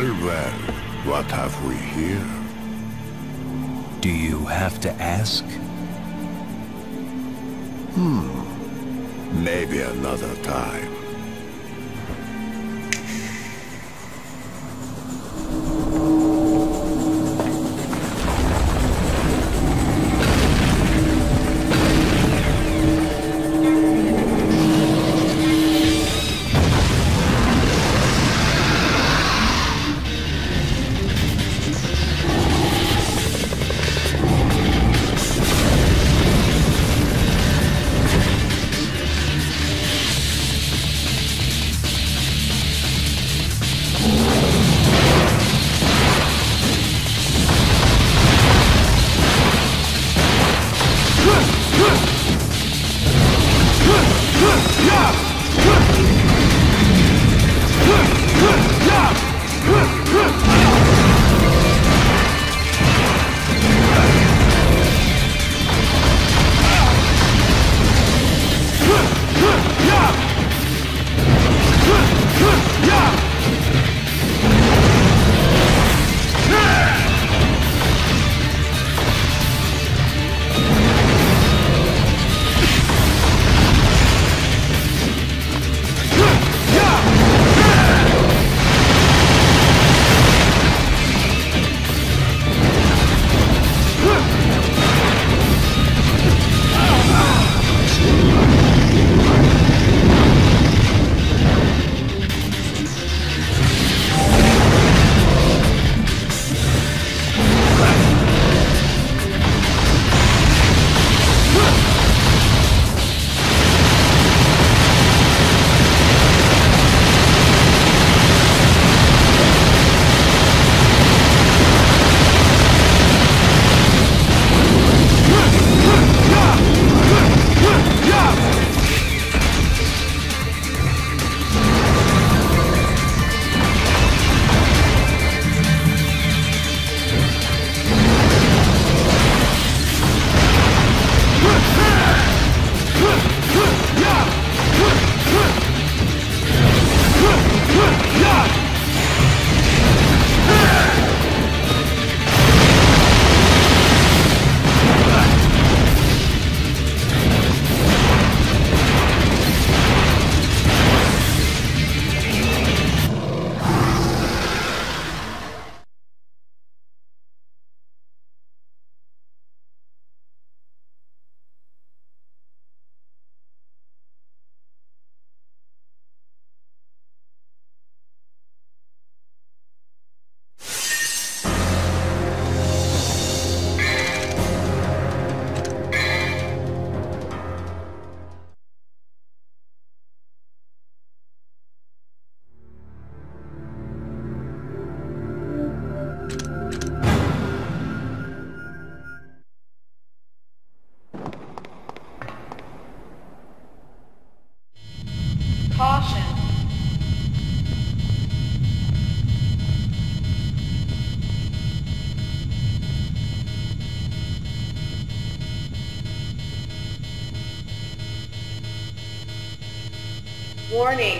Well, well, what have we here? Do you have to ask? Hmm. Maybe another time. Warning.